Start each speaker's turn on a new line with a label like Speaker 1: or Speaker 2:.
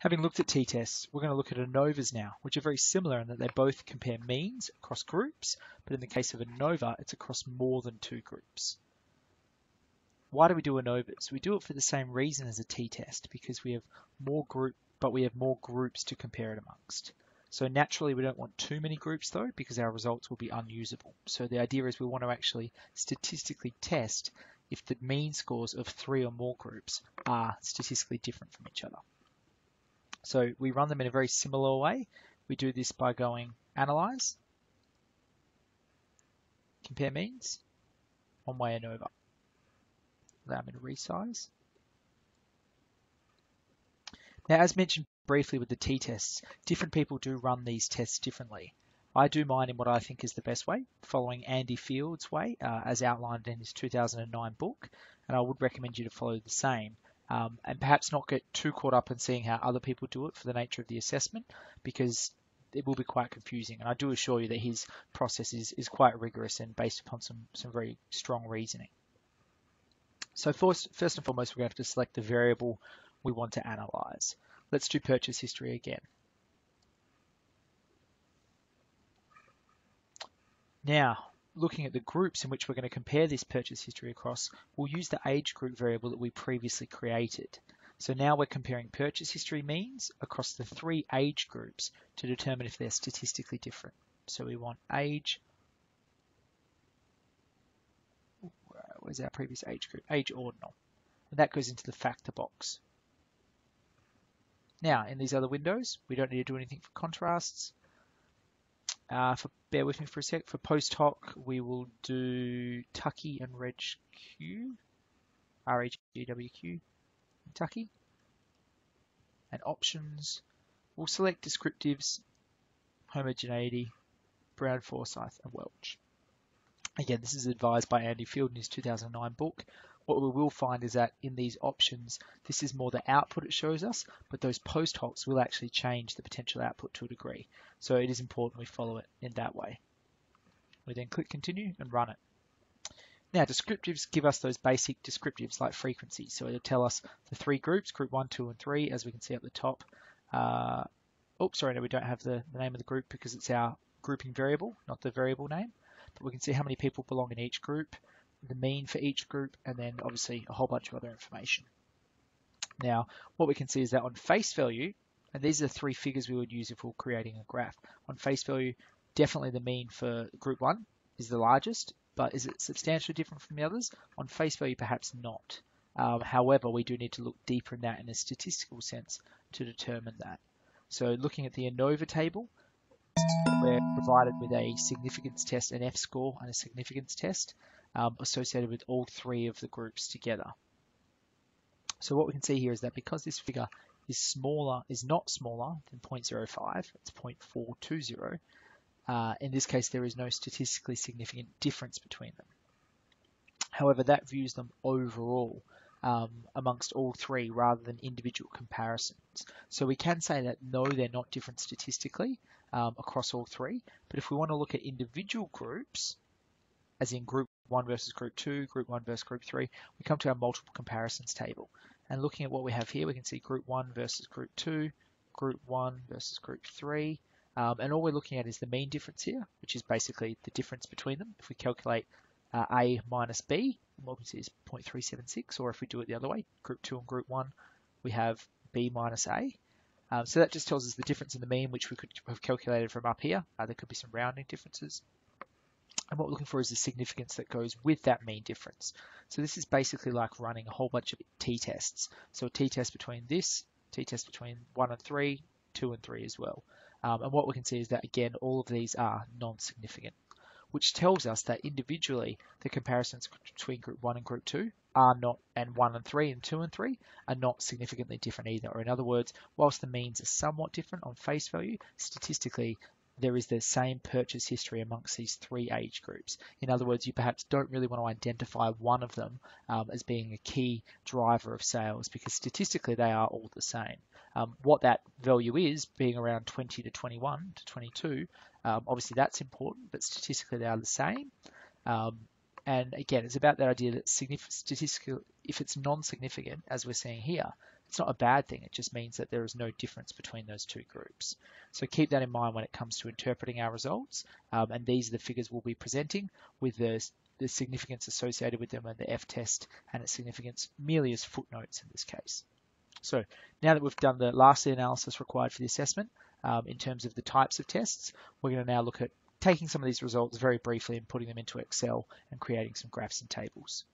Speaker 1: Having looked at t-tests, we're going to look at ANOVAs now, which are very similar in that they both compare means across groups, but in the case of ANOVA, it's across more than two groups. Why do we do ANOVAs? We do it for the same reason as a t-test, because we have more group, but we have more groups to compare it amongst. So naturally, we don't want too many groups though, because our results will be unusable. So the idea is we want to actually statistically test if the mean scores of three or more groups are statistically different from each other. So we run them in a very similar way. We do this by going analyze, compare means, one way ANOVA. Allow me to resize. Now, as mentioned briefly with the t-tests, different people do run these tests differently. I do mine in what I think is the best way, following Andy Field's way, uh, as outlined in his 2009 book, and I would recommend you to follow the same um, and perhaps not get too caught up in seeing how other people do it for the nature of the assessment because it will be quite confusing. And I do assure you that his process is, is quite rigorous and based upon some, some very strong reasoning. So first, first and foremost, we're going to have to select the variable we want to analyze. Let's do purchase history again. Now, looking at the groups in which we're going to compare this purchase history across, we'll use the age group variable that we previously created. So now we're comparing purchase history means across the three age groups to determine if they're statistically different. So we want age, where's our previous age group? Age ordinal. And that goes into the factor box. Now, in these other windows, we don't need to do anything for contrasts. Uh, for bear with me for a sec. For post hoc, we will do Tukey and Reg Q, R H G W Q, Tukey. And options, we'll select descriptives, homogeneity, Brown, Forsythe, and Welch. Again, this is advised by Andy Field in his 2009 book. What we will find is that in these options, this is more the output it shows us, but those post hocs will actually change the potential output to a degree. So it is important we follow it in that way. We then click continue and run it. Now descriptives give us those basic descriptives like frequency. So it'll tell us the three groups, group one, two, and three, as we can see at the top. Uh, oops, sorry, no, we don't have the, the name of the group because it's our grouping variable, not the variable name. But we can see how many people belong in each group, the mean for each group, and then obviously a whole bunch of other information. Now, what we can see is that on face value, and these are the three figures we would use if we are creating a graph. On face value, definitely the mean for group one is the largest, but is it substantially different from the others? On face value, perhaps not. Um, however, we do need to look deeper in that in a statistical sense to determine that. So looking at the ANOVA table, we're provided with a significance test, an F-score, and a significance test um, associated with all three of the groups together. So what we can see here is that because this figure is smaller, is not smaller than 0.05, it's 0.420, uh, in this case there is no statistically significant difference between them. However, that views them overall um, amongst all three rather than individual comparisons. So we can say that no, they're not different statistically um, across all three, but if we want to look at individual groups, as in group 1 versus group 2, group 1 versus group 3, we come to our multiple comparisons table. And looking at what we have here, we can see group 1 versus group 2, group 1 versus group 3, um, and all we're looking at is the mean difference here, which is basically the difference between them. If we calculate uh, A minus B, what we see is 0.376, or if we do it the other way, group 2 and group 1, we have B minus A. Um, so that just tells us the difference in the mean, which we could have calculated from up here. Uh, there could be some rounding differences. And what we're looking for is the significance that goes with that mean difference. So this is basically like running a whole bunch of t-tests. So a t-test between this, t-test between 1 and 3, 2 and 3 as well. Um, and what we can see is that, again, all of these are non-significant, which tells us that individually the comparisons between group 1 and group 2 are not, and 1 and 3 and 2 and 3 are not significantly different either. Or in other words, whilst the means are somewhat different on face value, statistically there is the same purchase history amongst these three age groups. In other words, you perhaps don't really want to identify one of them um, as being a key driver of sales because statistically they are all the same. Um, what that value is, being around 20 to 21 to 22, um, obviously that's important, but statistically they are the same. Um, and again, it's about that idea that statistical, if it's non-significant, as we're seeing here, It's not a bad thing. It just means that there is no difference between those two groups. So keep that in mind when it comes to interpreting our results. Um, and these are the figures we'll be presenting with the, the significance associated with them and the F-test and its significance merely as footnotes in this case. So now that we've done the last analysis required for the assessment um, in terms of the types of tests, we're going to now look at taking some of these results very briefly and putting them into Excel and creating some graphs and tables.